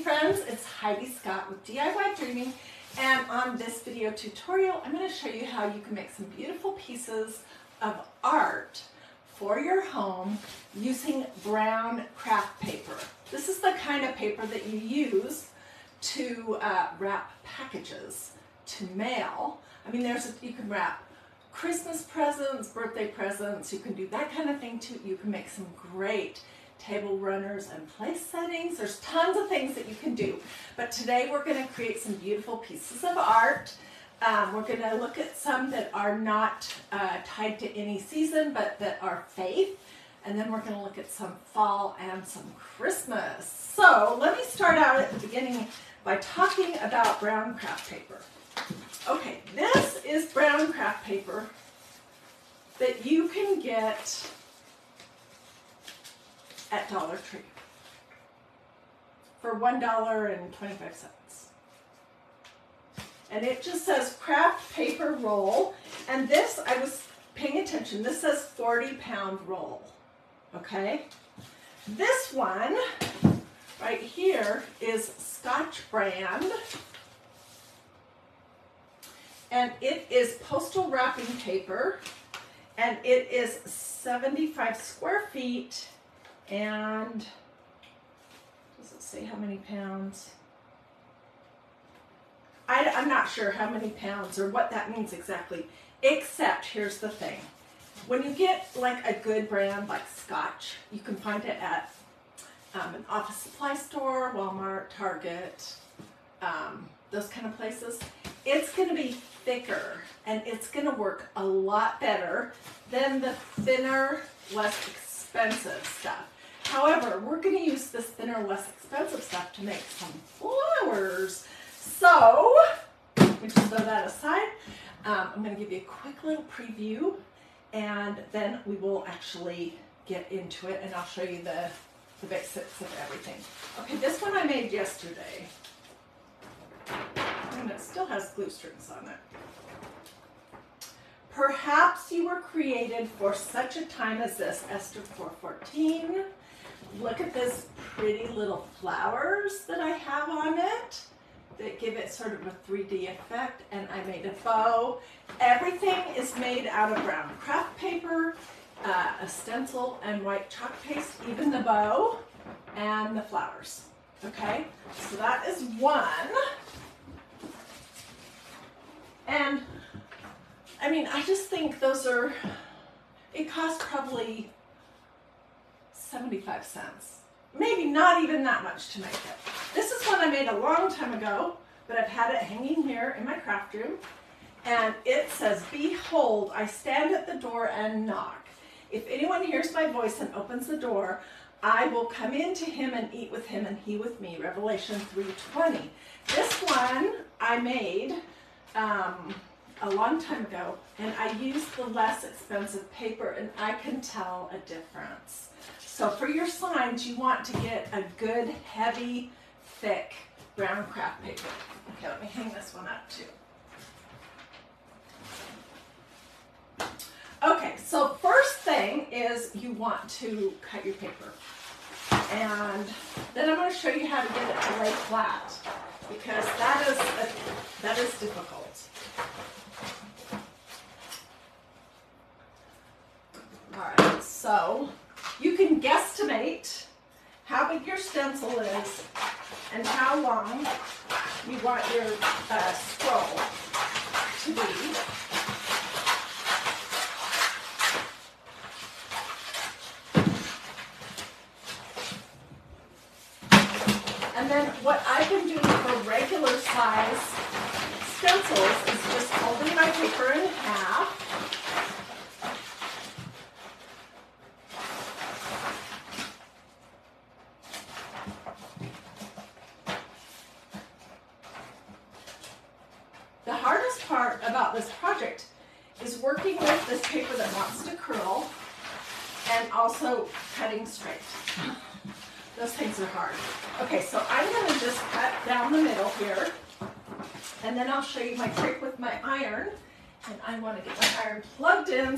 friends, it's Hiedi Scott with DIY Dreaming and on this video tutorial I'm going to show you how you can make some beautiful pieces of art for your home using brown craft paper. This is the kind of paper that you use to uh, wrap packages, to mail. I mean there's a, you can wrap Christmas presents, birthday presents, you can do that kind of thing too. You can make some great table runners and place settings. There's tons of things that you can do. But today we're going to create some beautiful pieces of art. Um, we're going to look at some that are not uh, tied to any season, but that are faith. And then we're going to look at some fall and some Christmas. So let me start out at the beginning by talking about brown craft paper. Okay, this is brown craft paper that you can get at Dollar Tree for $1.25. And it just says craft paper roll. And this, I was paying attention, this says 40 pound roll. Okay? This one right here is Scotch brand. And it is postal wrapping paper. And it is 75 square feet and does it say how many pounds? I, am not sure how many pounds or what that means exactly, except here's the thing. When you get like a good brand like Scotch, you can find it at um, an office supply store, Walmart, Target, um, those kind of places. It's going to be thicker and it's going to work a lot better than the thinner, less expensive stuff. However, we're going to use this thinner, less expensive stuff to make some flowers. So, me just throw that aside. Um, I'm going to give you a quick little preview and then we will actually get into it and I'll show you the, the basics of everything. Okay, this one I made yesterday. And it still has glue strings on it. Perhaps you were created for such a time as this, Esther 414 look at this pretty little flowers that I have on it that give it sort of a 3D effect and I made a bow. Everything is made out of brown craft paper, uh, a stencil and white chalk paste, even the bow and the flowers. Okay, so that is one. And I mean, I just think those are, it costs probably 75 cents. Maybe not even that much to make it. This is one I made a long time ago, but I've had it hanging here in my craft room. And it says, Behold, I stand at the door and knock. If anyone hears my voice and opens the door, I will come in to him and eat with him and he with me. Revelation 3.20. This one I made um, a long time ago and I used the less expensive paper and I can tell a difference. So for your signs, you want to get a good, heavy, thick brown craft paper. Okay, let me hang this one up too. Okay, so first thing is you want to cut your paper. And then I'm going to show you how to get it to lay flat because that is, a, that is difficult. All right, so you can guesstimate how big your stencil is and how long you want your uh, scroll to be. And then what I've been doing for regular size stencils is just folding my paper in half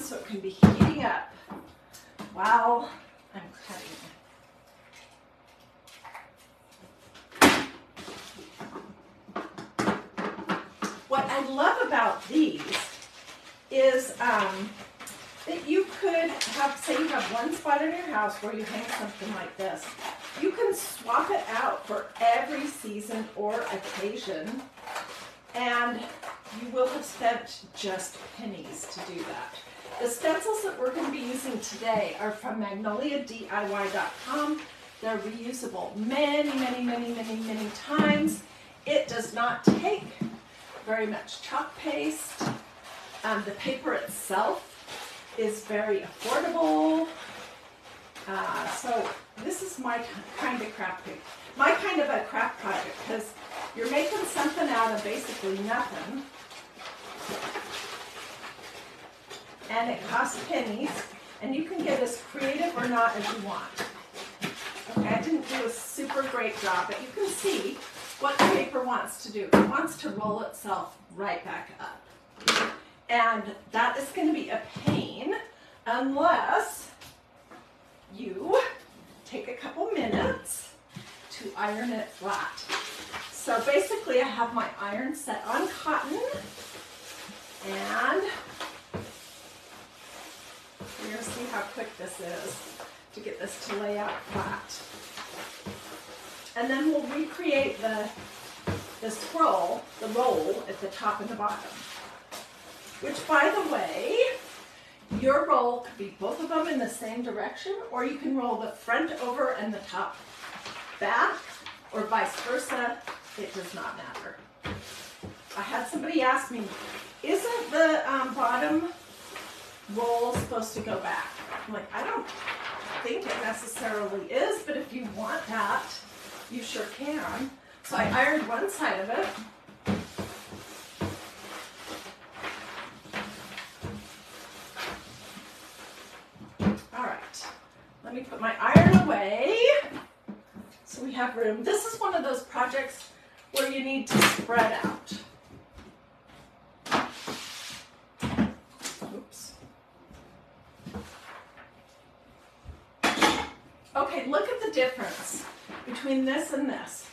so it can be heating up while I'm cutting. What I love about these is um, that you could have, say you have one spot in your house where you hang something like this. You can swap it out for every season or occasion and you will have spent just pennies to do that. The stencils that we're going to be using today are from magnoliadiy.com. They're reusable many, many, many, many, many times. It does not take very much chalk paste. Um, the paper itself is very affordable. Uh, so this is my kind of craft. My kind of a craft project because you're making something out of basically nothing. And it costs pennies. And you can get as creative or not as you want. Okay, I didn't do a super great job, but you can see what the paper wants to do. It wants to roll itself right back up. And that is going to be a pain unless you take a couple minutes to iron it flat. So basically I have my iron set on cotton and we're going to see how quick this is to get this to lay out flat. And then we'll recreate the, the scroll, the roll at the top and the bottom. Which by the way, your roll could be both of them in the same direction, or you can roll the front over and the top back, or vice versa. It does not matter. I had somebody ask me, isn't the um, bottom roll supposed to go back? I'm like, I don't think it necessarily is, but if you want that, you sure can. So I ironed one side of it. All right, let me put my iron away so we have room. This is one of those projects where you need to spread out. Oops. Okay, look at the difference between this and this.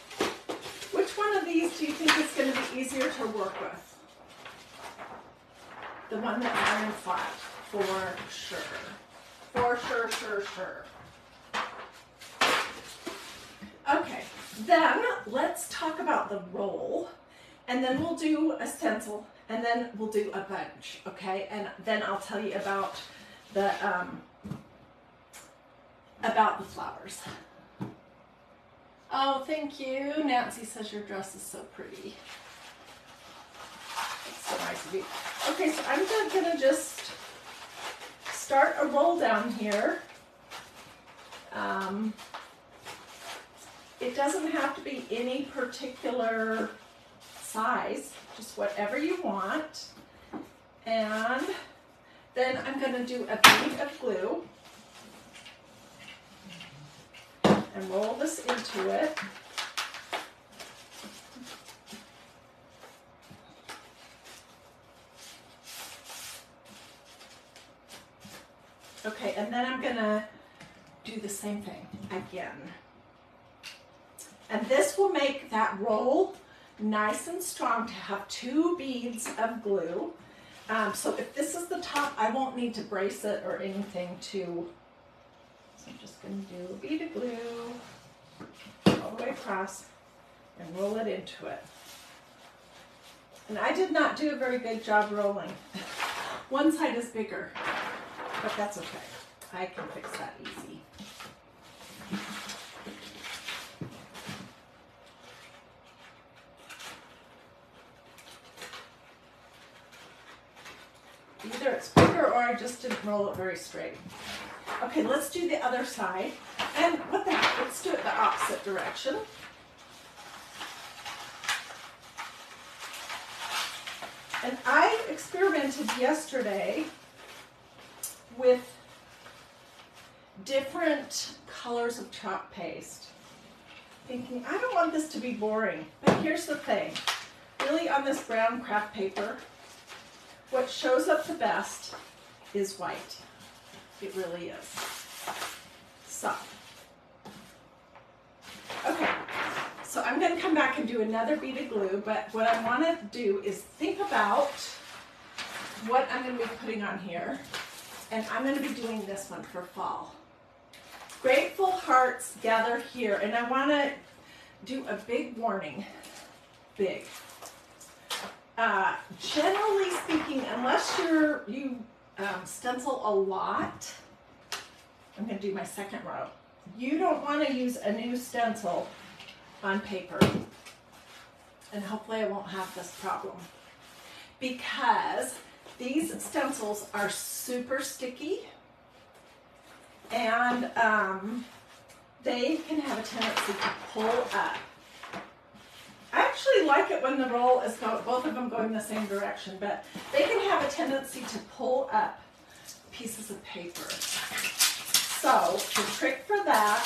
Which one of these do you think is going to be easier to work with? The one that iron flat, for sure. For sure, sure, sure. Okay, then let's talk about the roll, and then we'll do a stencil, and then we'll do a bunch, okay? And then I'll tell you about the um, about the flowers. Oh, thank you. Nancy says your dress is so pretty. It's so nice of you. Okay, so I'm just gonna just start a roll down here. Um, it doesn't have to be any particular size, just whatever you want. And then I'm gonna do a bead of glue. And roll this into it. Okay, and then I'm gonna do the same thing again. And this will make that roll nice and strong to have two beads of glue. Um, so if this is the top, I won't need to brace it or anything to I'm just going to do a bead of glue all the way across and roll it into it. And I did not do a very good job rolling. One side is bigger, but that's okay. I can fix that easy. Either it's bigger or I just didn't roll it very straight. Okay, let's do the other side. And what the heck, let's do it the opposite direction. And I experimented yesterday with different colors of chalk paste. Thinking, I don't want this to be boring. But here's the thing. Really on this brown craft paper, what shows up the best is white. It really is. So, okay, So I'm going to come back and do another bead of glue, but what I want to do is think about what I'm going to be putting on here. And I'm going to be doing this one for fall. Grateful hearts gather here, and I want to do a big warning. Big. Uh, generally speaking, unless you're you um, stencil a lot, I'm going to do my second row. You don't want to use a new stencil on paper. And hopefully I won't have this problem. Because these stencils are super sticky and um, they can have a tendency to pull up. Actually like it when the roll is both of them going the same direction, but they can have a tendency to pull up pieces of paper. So the trick for that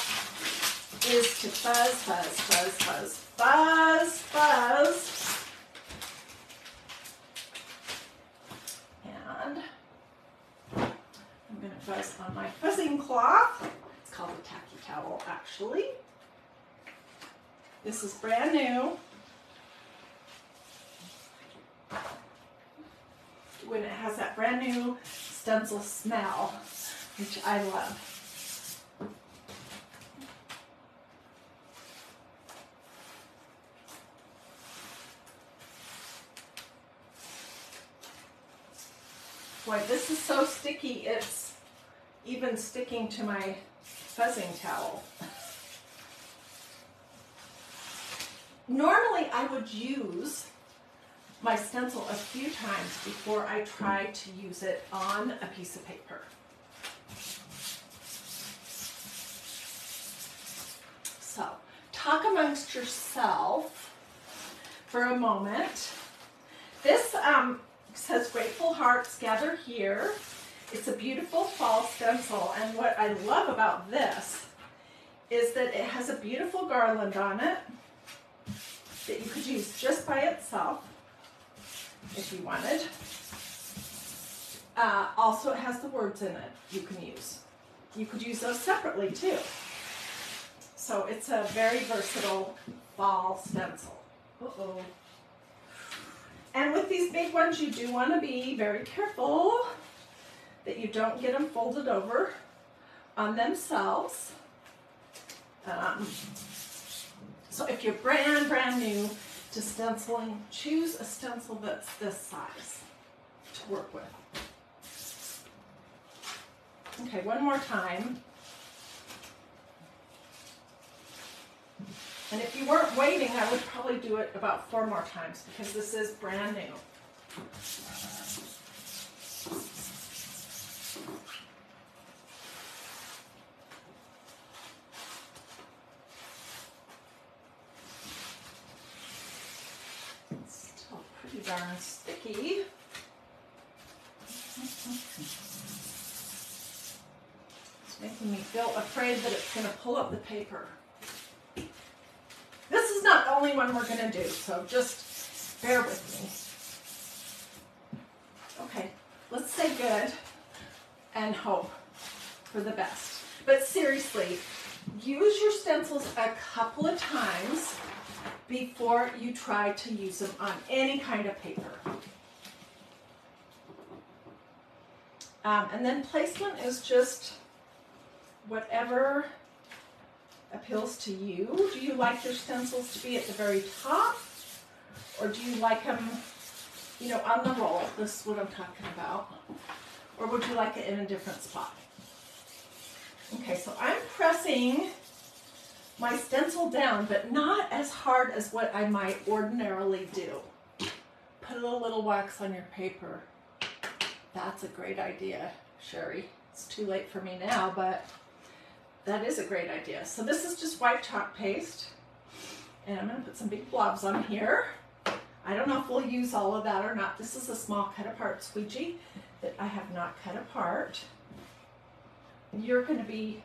is to fuzz, fuzz, fuzz, fuzz, fuzz, fuzz. And I'm going to fuzz on my fuzzing cloth. It's called a tacky towel, actually. This is brand new. When it has that brand new stencil smell, which I love. Boy, this is so sticky, it's even sticking to my fuzzing towel. Normally I would use my stencil a few times before I try to use it on a piece of paper. So, talk amongst yourself for a moment. This um, says Grateful Hearts Gather Here. It's a beautiful fall stencil, and what I love about this is that it has a beautiful garland on it that you could use just by itself if you wanted. Uh, also, it has the words in it you can use. You could use those separately too. So it's a very versatile ball stencil. Uh-oh. And with these big ones, you do want to be very careful that you don't get them folded over on themselves. Um, so if you're brand, brand new to stenciling, choose a stencil that's this size to work with. Okay, one more time. And if you weren't waiting, I would probably do it about four more times because this is brand new. Still pretty darn sticky. It's making me feel afraid that it's going to pull up the paper This is not the only one we're going to do, so just bear with me. Okay, let's say good and hope for the best. But seriously, use your stencils a couple of times before you try to use them on any kind of paper. Um, and then placement is just whatever appeals to you. Do you like your stencils to be at the very top? Or do you like them, you know, on the roll? This is what I'm talking about. Or would you like it in a different spot? Okay, so I'm pressing my stencil down, but not as hard as what I might ordinarily do. Put a little wax on your paper. That's a great idea, Sherry. It's too late for me now, but that is a great idea. So this is just white chalk paste. And I'm to put some big blobs on here. I don't know if we'll use all of that or not. This is a small cut apart squeegee that I have not cut apart. You're going to be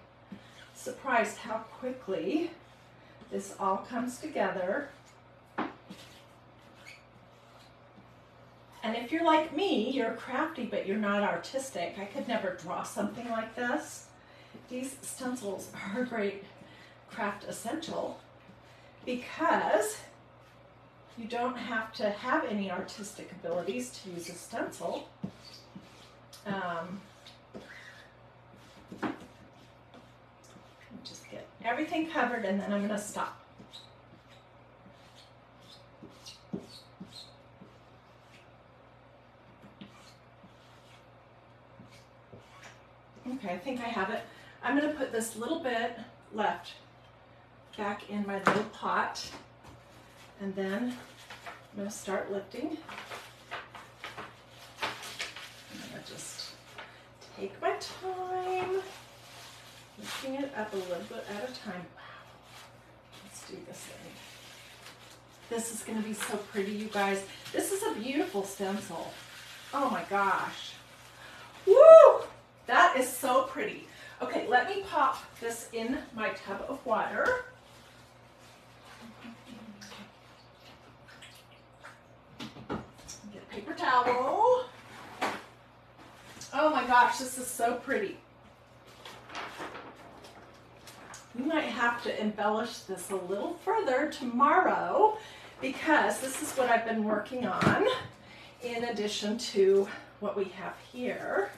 surprised how quickly this all comes together. And if you're like me, you're crafty but you're not artistic. I could never draw something like this. These stencils are a great craft essential because you don't have to have any artistic abilities to use a stencil. Um, just get everything covered and then I'm going to stop. Okay, I think I have it. I'm going to put this little bit left back in my little pot and then I'm going to start lifting. I'm going to just take my time, lifting it up a little bit at a time. Wow, let's do this thing. This is going to be so pretty, you guys. This is a beautiful stencil. Oh my gosh. Woo! That is so pretty. Okay, let me pop this in my tub of water. Get a paper towel. Oh my gosh, this is so pretty. We might have to embellish this a little further tomorrow because this is what I've been working on in addition to what we have here.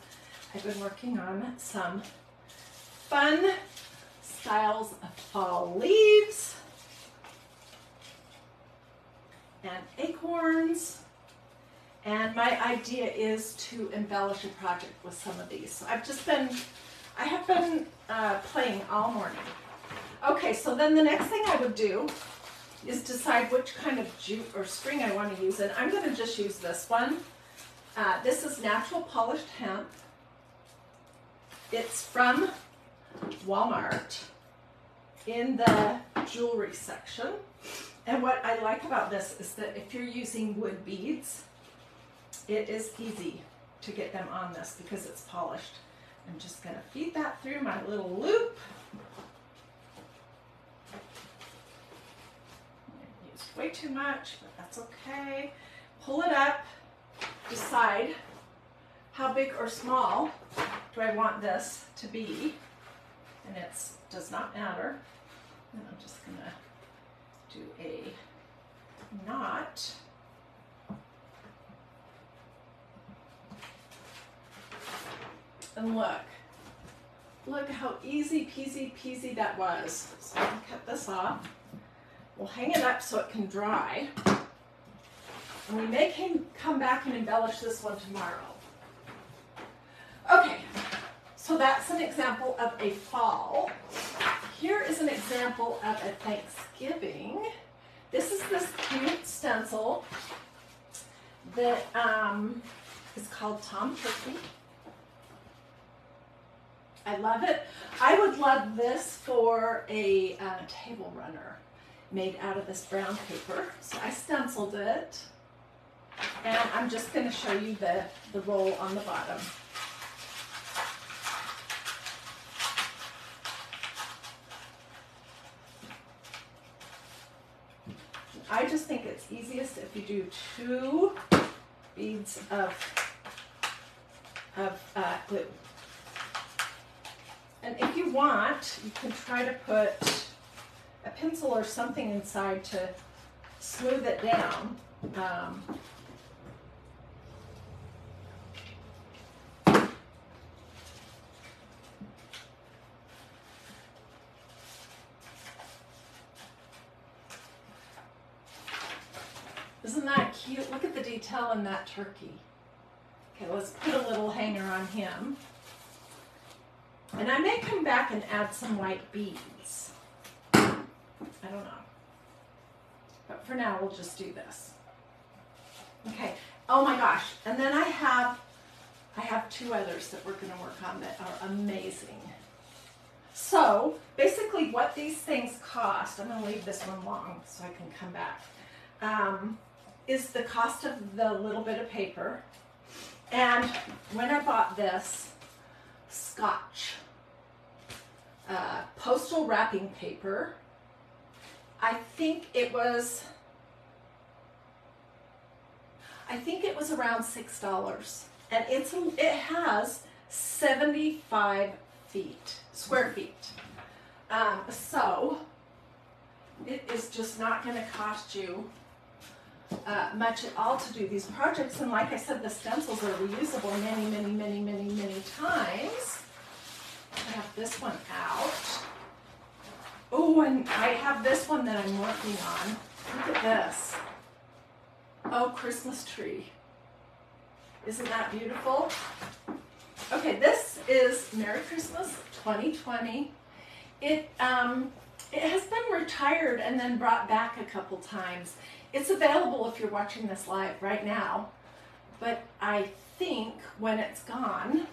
I've been working on some fun styles of fall leaves and acorns. And my idea is to embellish a project with some of these. So I've just been, I have been uh, playing all morning. Okay, so then the next thing I would do is decide which kind of jute or string I want to use. And I'm going to just use this one. Uh, this is natural polished hemp. It's from Walmart in the jewelry section. And what I like about this is that if you're using wood beads, it is easy to get them on this because it's polished. I'm just going to feed that through my little loop. Used way too much, but that's okay. Pull it up, decide how big or small do I want this to be, and it does not matter. And I'm just gonna do a knot. And look, look how easy peasy peasy that was. So gonna cut this off. We'll hang it up so it can dry. And we may come back and embellish this one tomorrow. Okay, so that's an example of a fall. Here is an example of a Thanksgiving. This is this cute stencil that um, is called Tom Turkey. I love it. I would love this for a uh, table runner made out of this brown paper. So I stenciled it. And I'm just going to show you the, the roll on the bottom. I just think it's easiest if you do two beads of, of uh, glue. And if you want, you can try to put a pencil or something inside to smooth it down. Um, Isn't that cute? Look at the detail in that turkey. Okay, let's put a little hanger on him. And I may come back and add some white beads. I don't know. But for now, we'll just do this. Okay. Oh my gosh. And then I have, I have two others that we're going to work on that are amazing. So basically what these things cost, I'm going to leave this one long so I can come back. Um, is the cost of the little bit of paper. And when I bought this scotch uh, postal wrapping paper, I think it was, I think it was around $6. And it's it has 75 feet, square feet. Um, so it is just not going to cost you uh, much at all to do these projects. And like I said, the stencils are reusable many, many, many, many, many times. I have this one out. Oh, and I have this one that I'm working on. Look at this. Oh, Christmas tree. Isn't that beautiful? Okay, this is Merry Christmas 2020. It um, it has been retired and then brought back a couple times. It's available if you're watching this live right now, but I think when it's gone,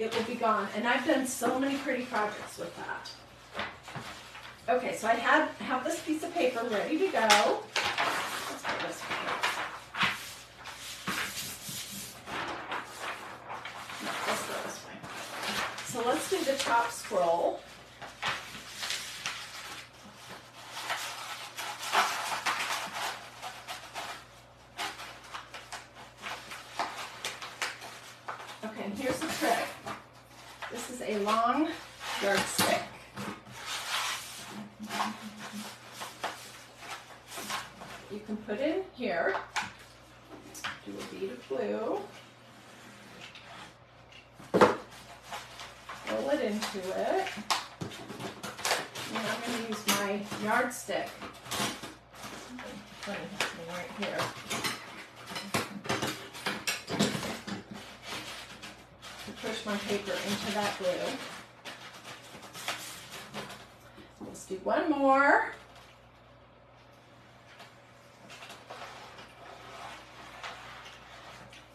it will be gone. And I've done so many pretty projects with that. Okay, so I had have this piece of paper ready to go. So let's do the top scroll. Okay, here's the a long yardstick. You can put in here, do a bead of glue, roll it into it, and I'm going to use my yardstick. Right here. To push my paper into that glue. Let's do one more.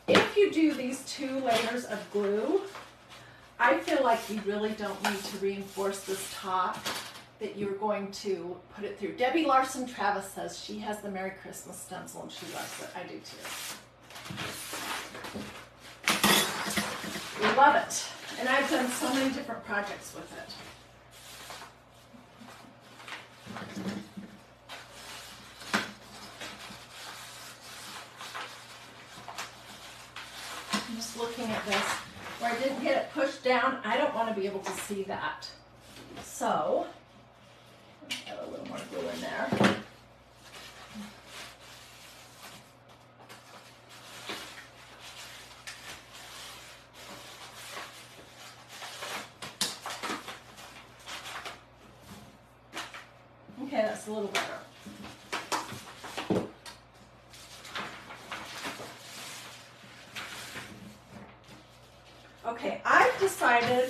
If you do these two layers of glue, I feel like you really don't need to reinforce this top that you're going to put it through. Debbie Larson Travis says she has the Merry Christmas stencil and she loves it. I do too. We love it. And I've done so many different projects with it. I'm just looking at this where I didn't get it pushed down. I don't want to be able to see that. So, add a little more glue in there. Okay, that's a little better. Okay, I've decided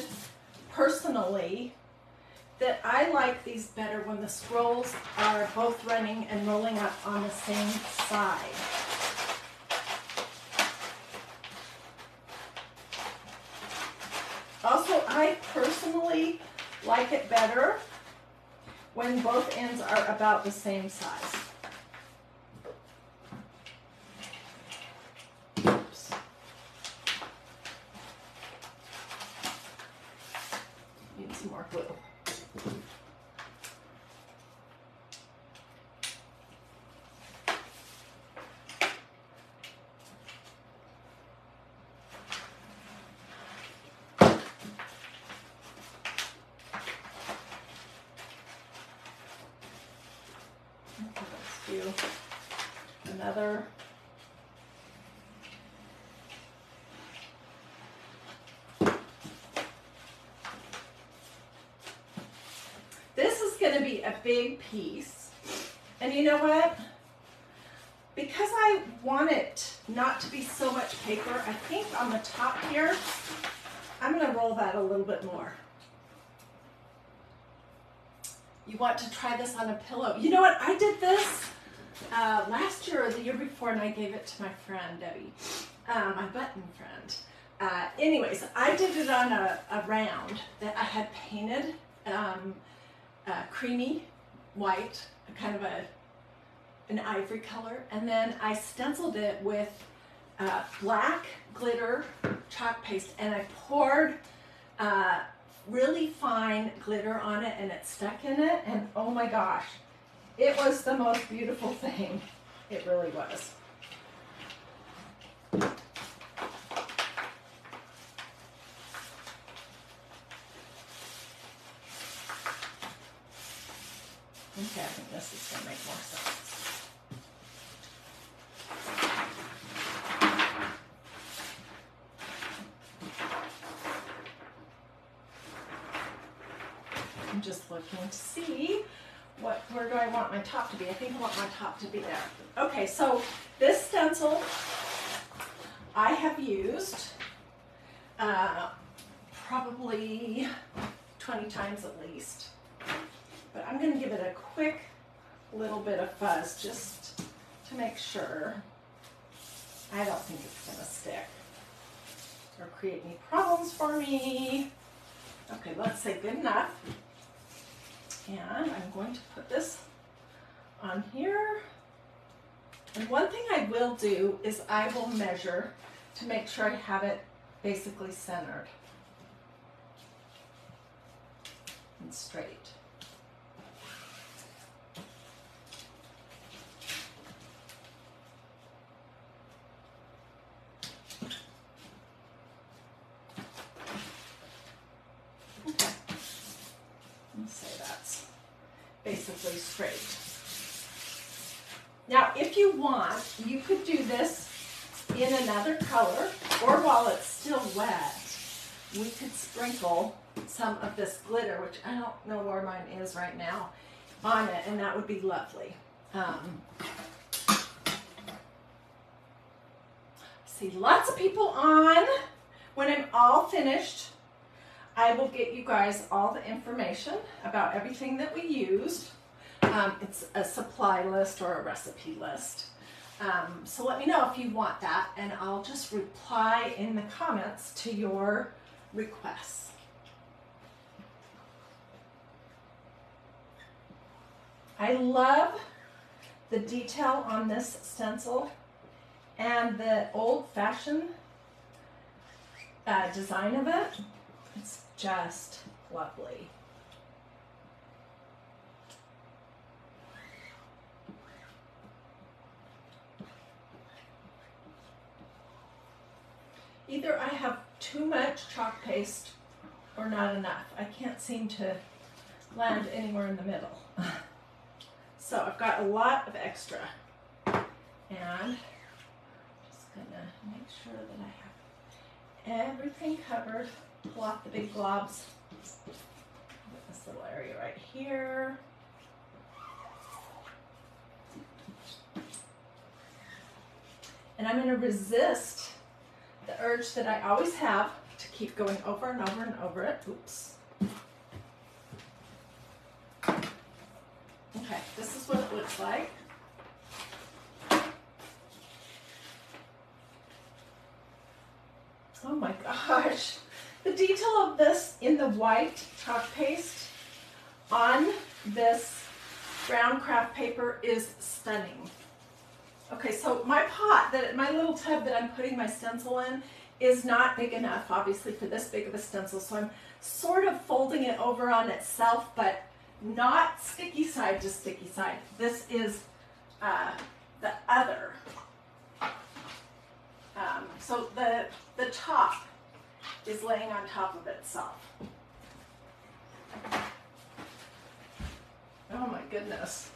personally that I like these better when the scrolls are both running and rolling up on the same side. Also, I personally like it better when both ends are about the same size. Oops. Need some more glue. Okay, let's do another. This is going to be a big piece. And you know what? Because I want it not to be so much paper, I think on the top here, I'm going to roll that a little bit more. You want to try this on a pillow. You know what? I did this uh, last year or the year before, and I gave it to my friend Debbie, uh, my button friend. Uh, anyways, I did it on a, a round that I had painted um, uh, creamy white, kind of a an ivory color, and then I stenciled it with uh, black glitter chalk paste, and I poured uh, really fine glitter on it, and it stuck in it, and oh my gosh, it was the most beautiful thing. It really was. Okay, I think this is just looking to see what, where do I want my top to be? I think I want my top to be there. Okay, so this stencil I have used uh, probably 20 times at least. But I'm gonna give it a quick little bit of fuzz just to make sure. I don't think it's gonna stick or create any problems for me. Okay, let's say good enough. And I'm going to put this on here. And one thing I will do is I will measure to make sure I have it basically centered and straight. Okay. Let's say that's basically straight. Now, if you want, you could do this in another color, or while it's still wet, we could sprinkle some of this glitter, which I don't know where mine is right now, on it, and that would be lovely. Um, see lots of people on. When I'm all finished, I will get you guys all the information about everything that we used. Um, it's a supply list or a recipe list. Um, so let me know if you want that, and I'll just reply in the comments to your requests. I love the detail on this stencil and the old-fashioned uh, design of it. It's just lovely. Either I have too much chalk paste or not enough. I can't seem to land anywhere in the middle. So I've got a lot of extra. And I'm just gonna make sure that I have everything covered. Pull off the big globs. This little area right here. And I'm gonna resist the urge that I always have to keep going over and over and over it. Oops. Okay, this is what it looks like. Oh my gosh. The detail of this in the white chalk paste on this brown craft paper is stunning. Okay, so my pot, that my little tub that I'm putting my stencil in is not big enough, obviously, for this big of a stencil. So I'm sort of folding it over on itself, but not sticky side to sticky side. This is uh, the other. Um, so the, the top is laying on top of itself. Oh my goodness.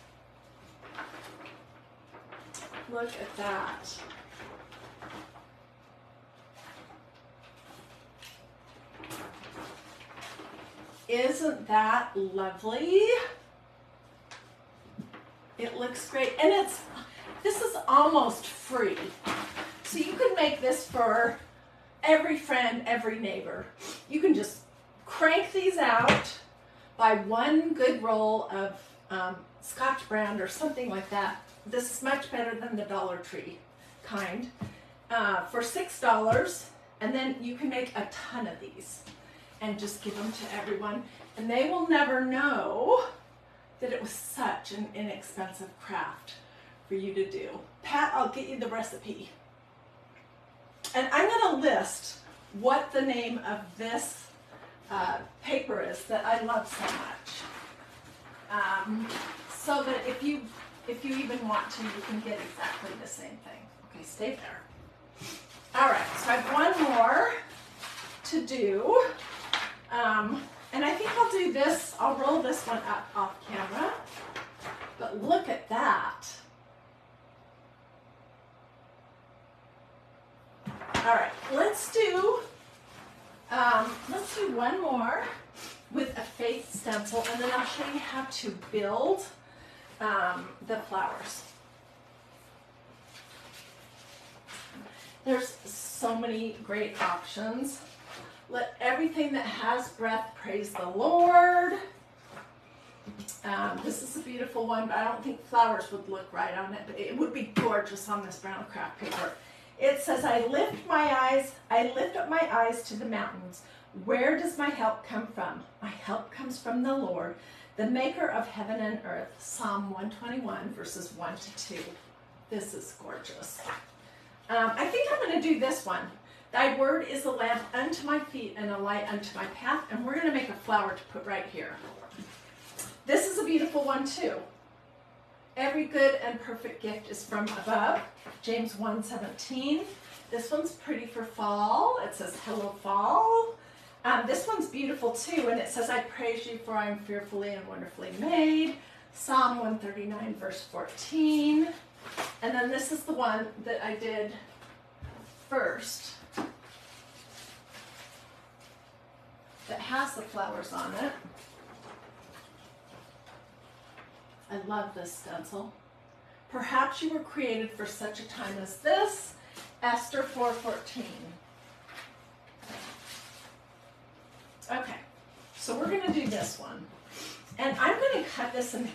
Look at that. Isn't that lovely? It looks great. And it's, this is almost free. So you can make this for every friend, every neighbor. You can just crank these out, by one good roll of um, Scotch brand or something like that. This is much better than the Dollar Tree kind uh, for $6. And then you can make a ton of these and just give them to everyone. And they will never know that it was such an inexpensive craft for you to do. Pat, I'll get you the recipe. And I'm going to list what the name of this uh, paper is that I love so much. Um, so that if you if you even want to, you can get exactly the same thing. Okay, stay there. All right, so I have one more to do. Um, and I think I'll do this, I'll roll this one up off camera. But look at that. All right, let's do, um, let's do one more. with a faith stencil and then I'll show you how to build um, the flowers. There's so many great options. Let everything that has breath praise the Lord. Um, this is a beautiful one, but I don't think flowers would look right on it, but it would be gorgeous on this brown craft paper. It says, I lift my eyes, I lift up my eyes to the mountains. Where does my help come from? My help comes from the Lord, the maker of heaven and earth. Psalm 121, verses 1 to 2. This is gorgeous. Um, I think I'm going to do this one. Thy word is a lamp unto my feet and a light unto my path. And we're going to make a flower to put right here. This is a beautiful one too. Every good and perfect gift is from above. James 1:17. This one's pretty for fall. It says hello fall. Um, this one's beautiful too, and it says, I praise you for I am fearfully and wonderfully made. Psalm 139, verse 14. And then this is the one that I did first that has the flowers on it. I love this stencil. Perhaps you were created for such a time as this. Esther 4:14. Okay, so we're going to do this one. And I'm going to cut this in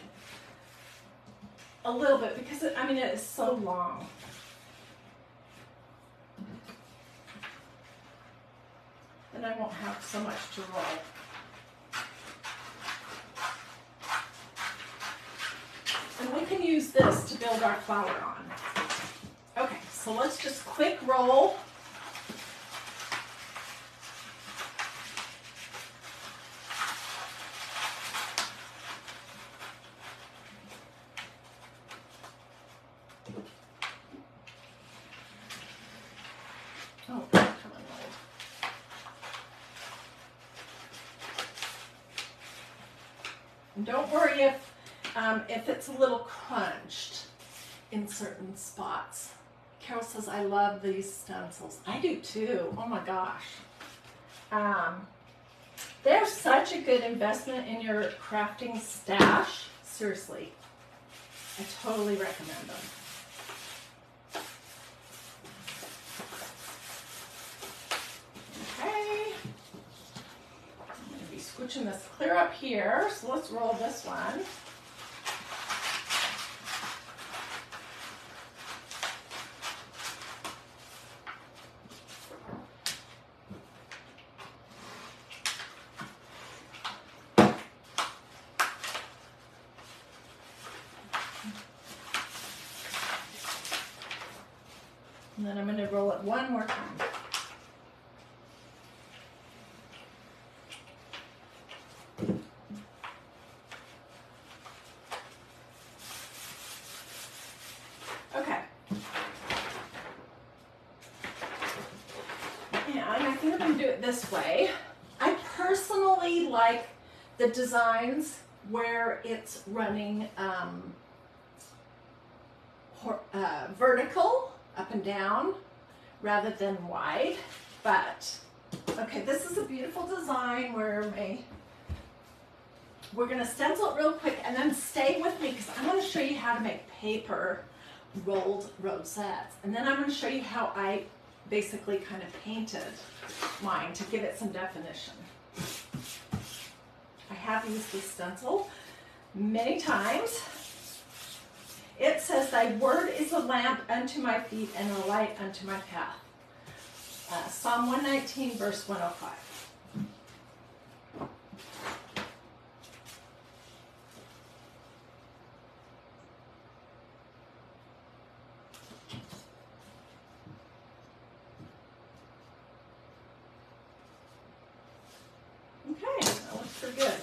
a little bit because, it, I mean, it is so long. Then I won't have so much to roll. And we can use this to build our flower on. Okay, so let's just quick roll. Oh, come on, roll. And don't worry if um, if it's a little crunched in certain spots. Carol says, I love these stencils. I do too. Oh my gosh. Um, they're such a good investment in your crafting stash. Seriously. I totally recommend them. Okay. I'm going to be scooching this clear up here. So let's roll this one. And then I'm going to roll it one more time. Okay. And I think I'm to do it this way. I personally like the designs where it's running um, uh, vertical up and down rather than wide. But okay, this is a beautiful design where my we're gonna stencil it real quick and then stay with me because I'm gonna show you how to make paper rolled rosettes. And then I'm gonna show you how I basically kind of painted mine to give it some definition. I have used this stencil many times. It says, Thy word is a lamp unto my feet and a light unto my path. Uh, Psalm 119, verse 105. Okay, that looks pretty good.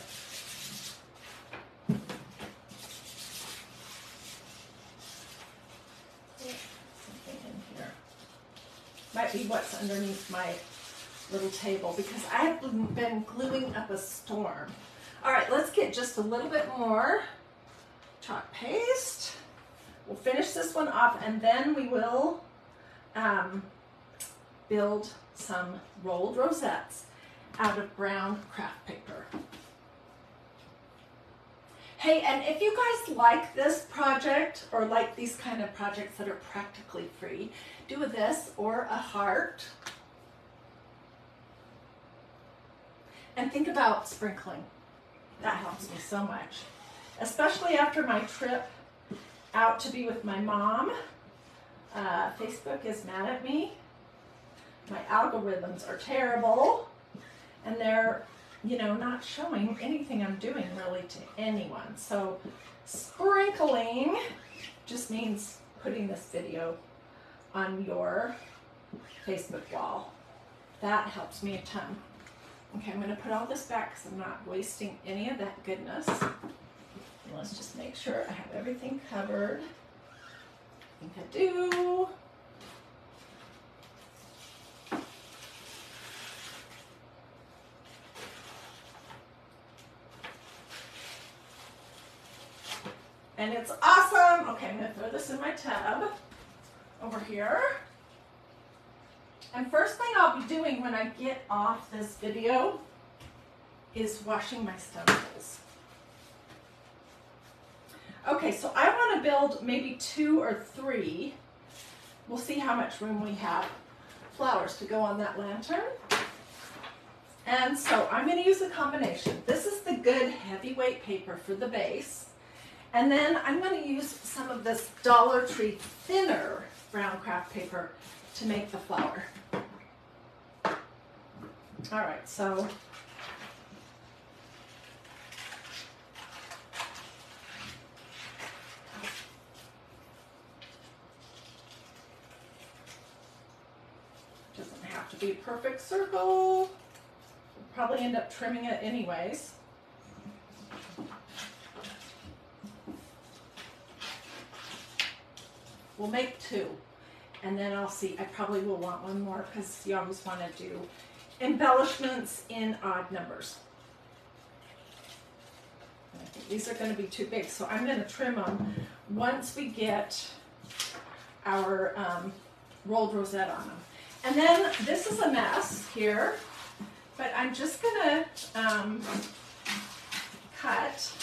something in here. Might be what's underneath my little table because I've been gluing up a storm. All right, let's get just a little bit more chalk paste. We'll finish this one off and then we will um, build some rolled rosettes out of brown craft paper. Hey, and if you guys like this project or like these kind of projects that are practically free, do this or a heart. And think about sprinkling. That helps me so much. Especially after my trip out to be with my mom. Uh, Facebook is mad at me. My algorithms are terrible. And they're, you know, not showing anything I'm doing really to anyone. So sprinkling just means putting this video on your Facebook wall. That helps me a ton. Okay, I'm going to put all this back because I'm not wasting any of that goodness. Let's just make sure I have everything covered. I think I do. And it's awesome. Okay, I'm to throw this in my tub over here. And first thing I'll be doing when I get off this video is washing my stencils. Okay, so I want to build maybe two or three. We'll see how much room we have. Flowers to go on that lantern. And so I'm to use a combination. This is the good heavyweight paper for the base. And then I'm going to use some of this Dollar Tree thinner brown craft paper to make the flower. All right, so doesn't have to be a perfect circle. Probably end up trimming it anyways. We'll make two. And then I'll see, I probably will want one more because you always want to do embellishments in odd numbers. These are going to be too big, so I'm going to trim them once we get our um, rolled rosette on them. And then this is a mess here, but I'm just going to um, cut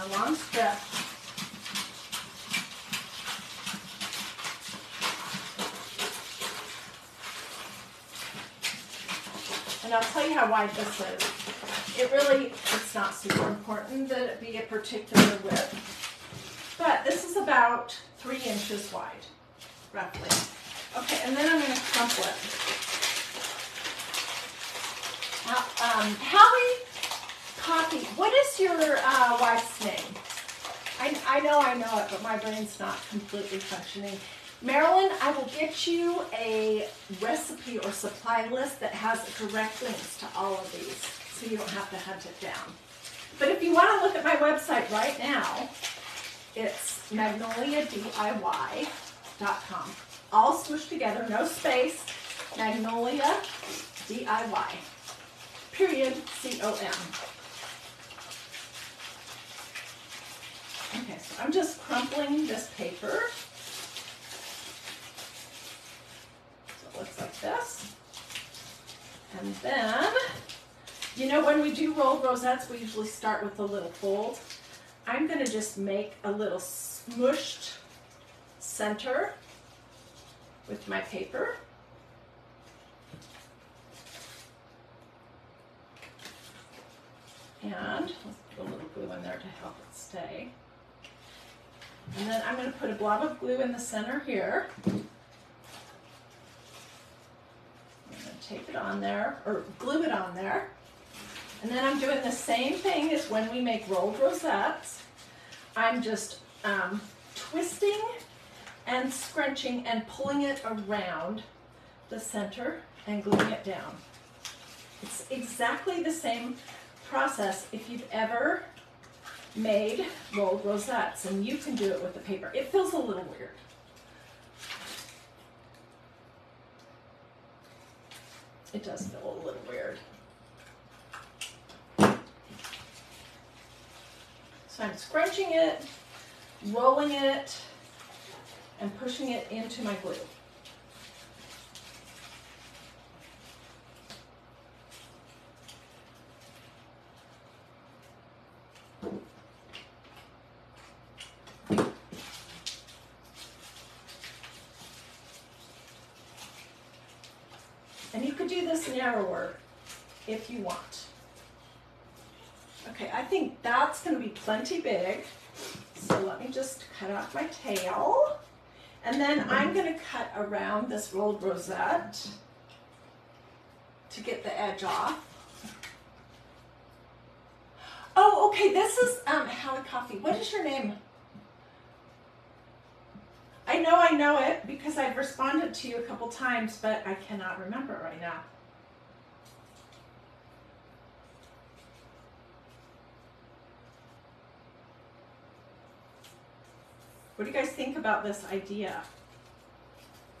a long strip And I'll tell you how wide this is. It really, it's not super important that it be a particular width. But this is about three inches wide, roughly. Okay, and then I'm going to crumple it. Uh, um, Hallie Coffee, what is your uh, wife's name? I, I know I know it, but my brain's not completely functioning. Marilyn, I will get you a recipe or supply list that has direct links to all of these so you don't have to hunt it down. But if you want to look at my website right now, it's magnoliadiy.com. All smushed together, no space, Magnolia DIY. Period C-O-M. Okay, so I'm just crumpling this paper. Looks like this. And then, you know, when we do rolled rosettes, we usually start with a little fold. I'm going to just make a little smushed center with my paper. And let's put a little glue in there to help it stay. And then I'm going to put a blob of glue in the center here. Tape it on there, or glue it on there. And then I'm doing the same thing as when we make rolled rosettes. I'm just um, twisting and scrunching and pulling it around the center and gluing it down. It's exactly the same process if you've ever made rolled rosettes and you can do it with the paper. It feels a little weird. It does feel a little weird. So I'm scrunching it, rolling it, and pushing it into my glue. And you could do this narrower if you want. Okay, I think that's gonna be plenty big. So let me just cut off my tail. And then I'm gonna cut around this rolled rosette to get the edge off. Oh, okay, this is um, Hallie Coffee. What is your name? I know I know it because I've responded to you a couple times, but I cannot remember right now. What do you guys think about this idea?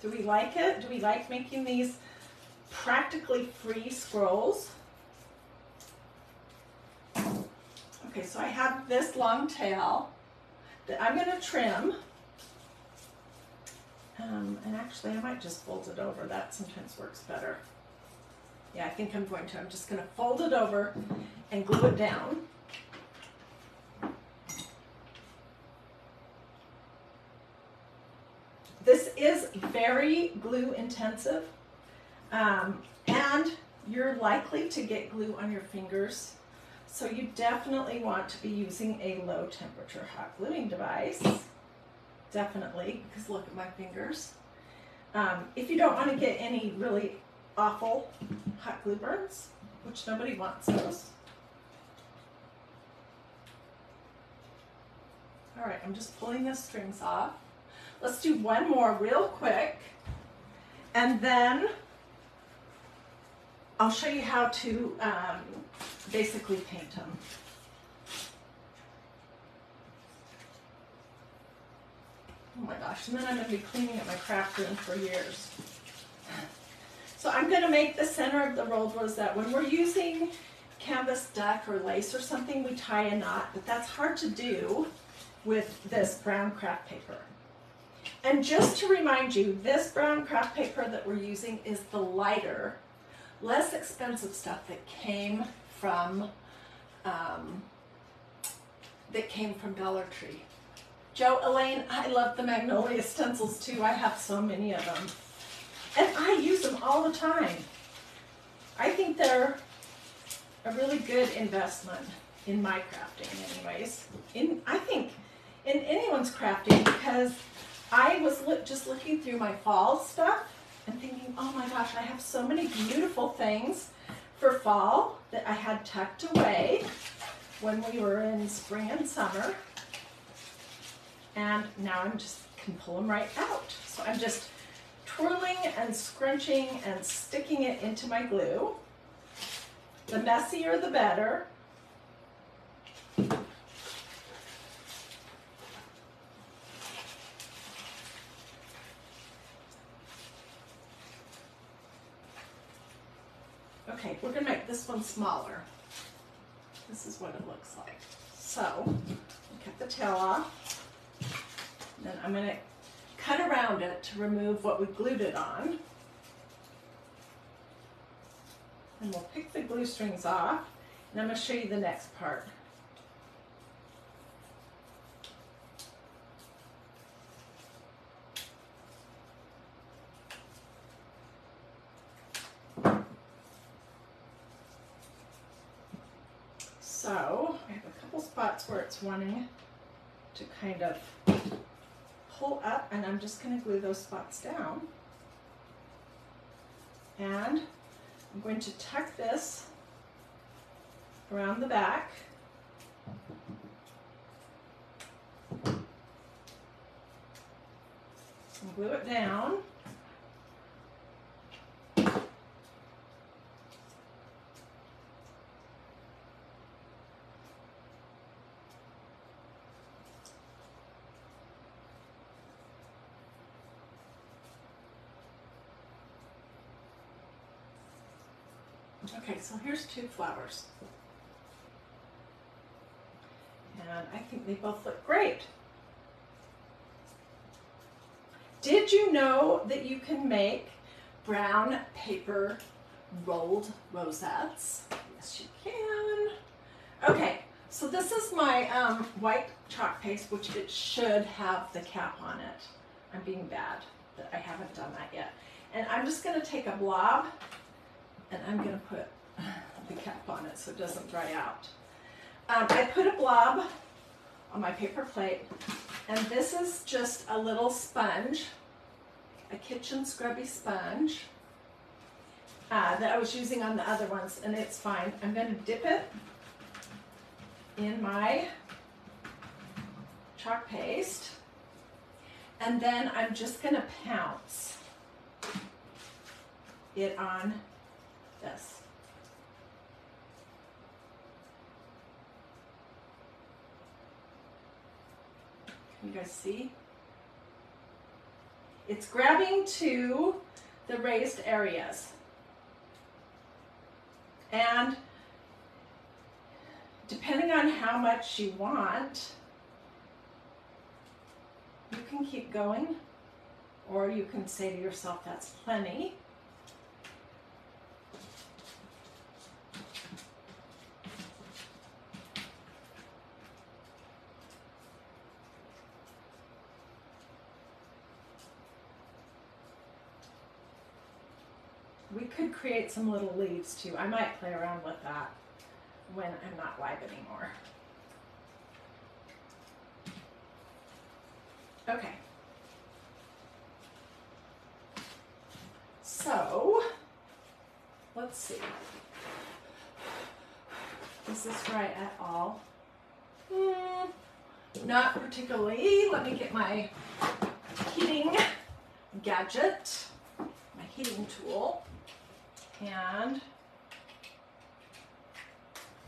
Do we like it? Do we like making these practically free scrolls? Okay, so I have this long tail that I'm going to trim. Um, and actually, I might just fold it over. That sometimes works better. Yeah, I think I'm going to. I'm just going to fold it over and glue it down. This is very glue intensive um, and you're likely to get glue on your fingers. So you definitely want to be using a low temperature hot gluing device. Definitely, because look at my fingers. Um, if you don't want to get any really awful hot glue burns, which nobody wants those. All right, I'm just pulling the strings off. Let's do one more real quick. And then I'll show you how to um, basically paint them. Gosh, and then I'm going to be cleaning up my craft room for years. So I'm going to make the center of the rolled rosette. When we're using canvas duck or lace or something, we tie a knot, but that's hard to do with this brown craft paper. And just to remind you, this brown craft paper that we're using is the lighter, less expensive stuff that came from um, that came from Dollar Tree. Joe, Elaine, I love the Magnolia stencils too. I have so many of them. And I use them all the time. I think they're a really good investment in my crafting anyways. In I think in anyone's crafting because I was look, just looking through my fall stuff and thinking, oh my gosh, I have so many beautiful things for fall that I had tucked away when we were in spring and summer. And now I'm just can pull them right out. So I'm just twirling and scrunching and sticking it into my glue. The messier the better. Okay, we're gonna make this one smaller. This is what it looks like. So, cut the tail off. Then I'm gonna cut around it to remove what we glued it on. And we'll pick the glue strings off, and I'm gonna show you the next part. So I have a couple spots where it's wanting to kind of pull up and I'm just going to glue those spots down. And I'm going to tuck this around the back. And glue it down. Okay, so here's two flowers. And I think they both look great. Did you know that you can make brown paper rolled rosettes? Yes, you can. Okay, so this is my um, white chalk paste, which it should have the cap on it. I'm being bad that I haven't done that yet. And I'm just gonna take a blob and I'm gonna put the cap on it so it doesn't dry out. Um, I put a blob on my paper plate, and this is just a little sponge, a kitchen scrubby sponge uh, that I was using on the other ones, and it's fine. I'm gonna dip it in my chalk paste, and then I'm just gonna pounce it on this. You guys see? It's grabbing to the raised areas. And depending on how much you want, you can keep going or you can say to yourself, that's plenty. We could create some little leaves too. I might play around with that when I'm not live anymore. Okay. So, let's see. Is this right at all? Hmm, not particularly. Let me get my heating gadget, my heating tool, and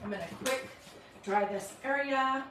I'm gonna quick dry this area.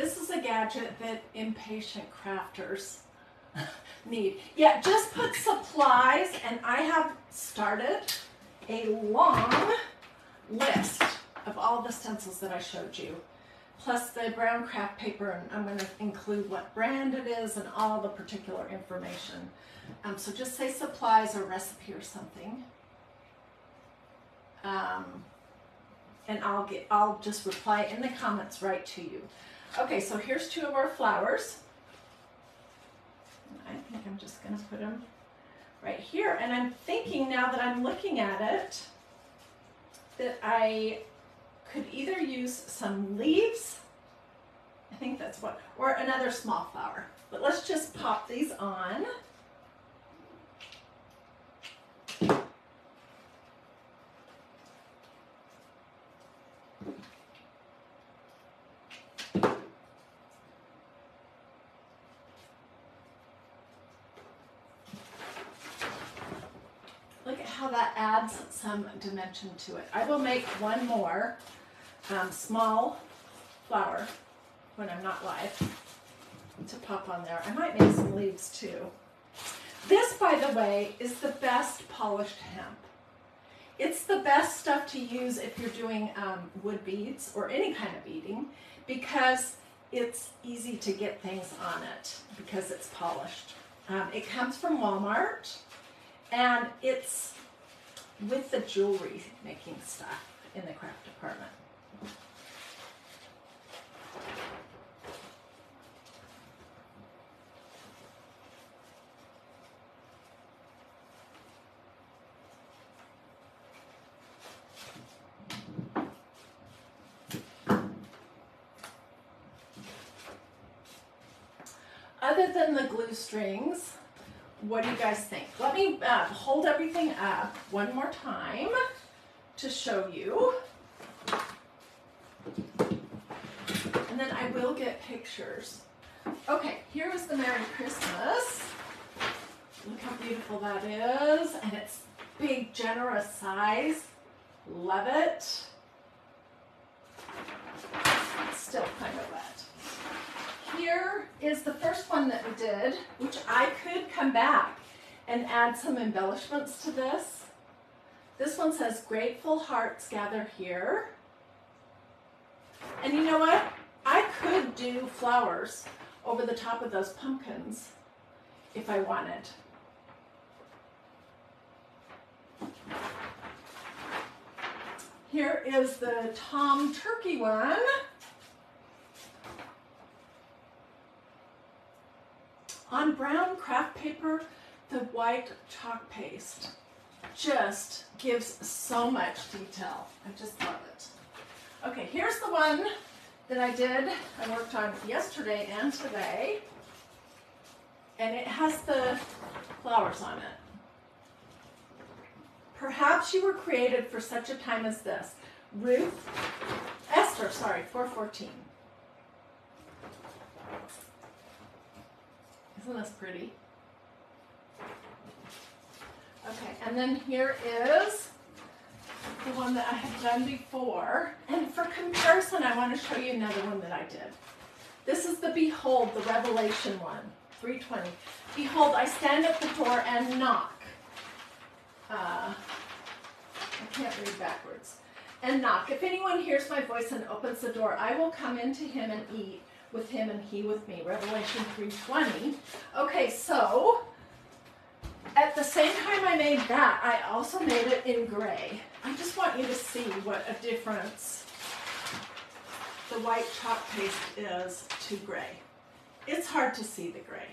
This is a gadget that impatient crafters need. Yeah, just put supplies, and I have started a long list of all the stencils that I showed you, plus the brown craft paper, and I'm going to include what brand it is and all the particular information. Um, so just say supplies or recipe or something. Um, and I'll get I'll just reply in the comments right to you. Okay, so here's two of our flowers. I think I'm just gonna put them right here. And I'm thinking now that I'm looking at it, that I could either use some leaves, I think that's what, or another small flower. But let's just pop these on. Look at how that adds some dimension to it. I will make one more um, small flower when I'm not live to pop on there. I might make some leaves too. This, by the way, is the best polished hemp. It's the best stuff to use if you're doing um, wood beads or any kind of beading because it's easy to get things on it because it's polished. Um, it comes from Walmart and it's with the jewelry making stuff in the craft department. Other than the glue strings, what do you guys think? Let me uh, hold everything up one more time to show you. And then I will get pictures. Okay, here is the Merry Christmas. Look how beautiful that is. And it's big, generous size. Love it. It's still kind of wet here is the first one that we did, which I could come back and add some embellishments to this. This one says grateful hearts gather here. And you know what? I could do flowers over the top of those pumpkins if I wanted. Here is the Tom Turkey one. On brown craft paper, the white chalk paste just gives so much detail. I just love it. Okay, here's the one that I did, I worked on yesterday and today. And it has the flowers on it. Perhaps you were created for such a time as this. Ruth, Esther, sorry, 414. Isn't this pretty? Okay, and then here is the one that I had done before. And for comparison, I want to show you another one that I did. This is the Behold, the Revelation one, 320. Behold, I stand at the door and knock. Uh, I can't read backwards. And knock. If anyone hears my voice and opens the door, I will come into him and eat with him and he with me. Revelation 3:20. Okay, so at the same time I made that, I also made it in gray. I just want you to see what a difference the white chalk paste is to gray. It's hard to see the gray.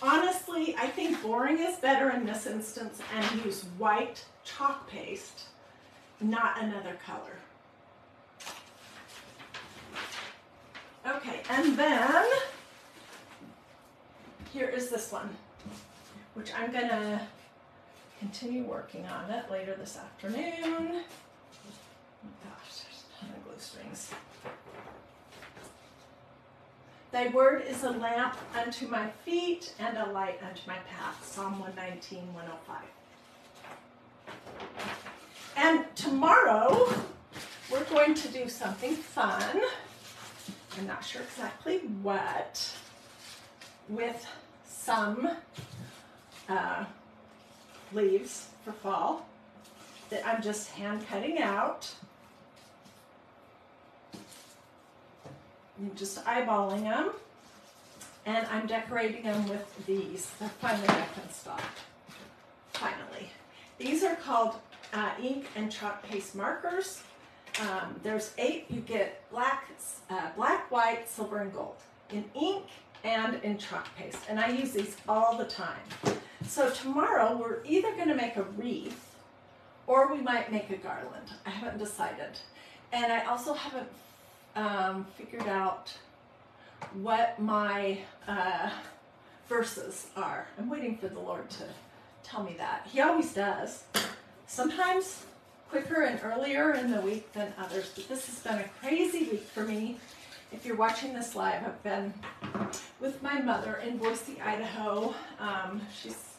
Honestly, I think boring is better in this instance and use white chalk paste, not another color. Okay, and then here is this one, which I'm gonna continue working on it later this afternoon. Oh gosh, there's a ton of glue strings. Thy word is a lamp unto my feet and a light unto my path. Psalm 119, 105. And tomorrow, we're going to do something fun. I'm not sure exactly what, with some uh, leaves for fall that I'm just hand cutting out. I'm just eyeballing them. And I'm decorating them with these. They're finally back in stock. Finally. These are called uh, ink and chalk paste markers. Um, there's eight. You get black, uh, black, white, silver, and gold in ink and in chalk paste. And I use these all the time. So tomorrow we're either going to make a wreath or we might make a garland. I haven't decided. And I also haven't um, figured out what my uh, verses are. I'm waiting for the Lord to tell me that. He always does. Sometimes quicker and earlier in the week than others, but this has been a crazy week for me. If you're watching this live, I've been with my mother in Boise, Idaho. Um, she's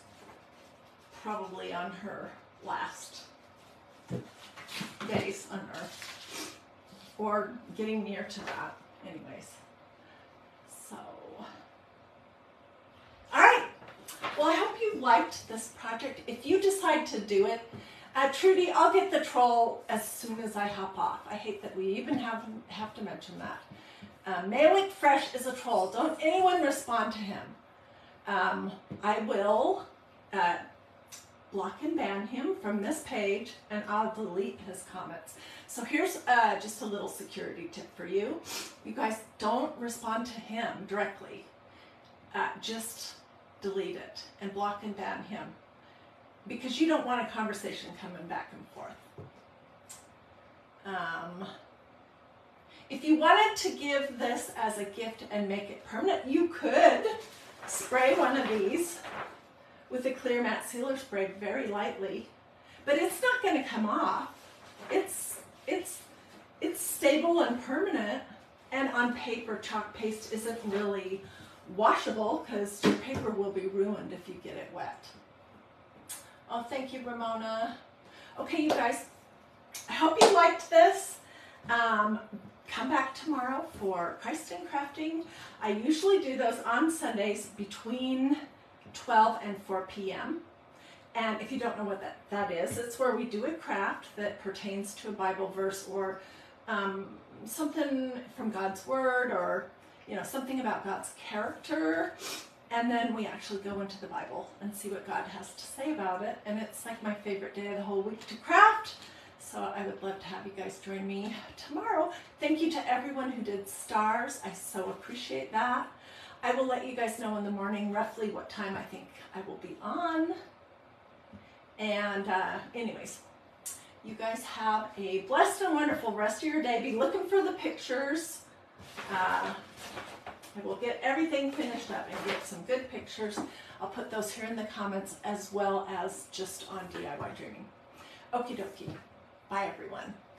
probably on her last days on earth or getting near to that anyways so all right well i hope you liked this project if you decide to do it uh, Trudy, I'll get the troll as soon as I hop off. I hate that we even have have to mention that. Uh, Malik Fresh is a troll. Don't anyone respond to him. Um, I will uh, block and ban him from this page and I'll delete his comments. So here's uh, just a little security tip for you. You guys don't respond to him directly. Uh, just delete it and block and ban him because you don't want a conversation coming back and forth. Um, if you wanted to give this as a gift and make it permanent, you could spray one of these with a clear matte sealer spray very lightly, but it's not going to come off. It's it's it's stable and permanent, and on paper, chalk paste isn't really washable because your paper will be ruined if you get it wet. Oh, thank you, Ramona. Okay, you guys, I hope you liked this. Um, come back tomorrow for Christ in Crafting. I usually do those on Sundays between 12 and 4 p.m. And if you don't know what that, that is, it's where we do a craft that pertains to a Bible verse or um, something from God's Word or you know something about God's character. And then we actually go into the Bible and see what God has to say about it. And it's like my favorite day of the whole week to craft. So I would love to have you guys join me tomorrow. Thank you to everyone who did stars. I so appreciate that. I will let you guys know in the morning roughly what time I think I will be on. And uh, anyways, you guys have a blessed and wonderful rest of your day. Be looking for the pictures. Uh, I will get everything finished up and get some good pictures. I'll put those here in the comments as well as just on DIY Dreaming. Okie dokie. Bye everyone.